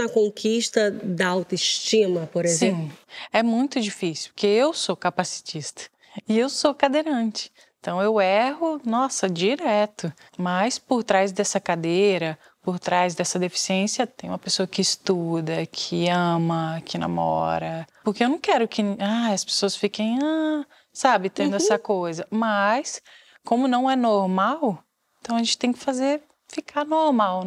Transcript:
na conquista da autoestima, por exemplo? Sim, é muito difícil, porque eu sou capacitista e eu sou cadeirante. Então eu erro, nossa, direto. Mas por trás dessa cadeira, por trás dessa deficiência, tem uma pessoa que estuda, que ama, que namora. Porque eu não quero que ah, as pessoas fiquem, ah, sabe, tendo uhum. essa coisa. Mas, como não é normal, então a gente tem que fazer ficar normal.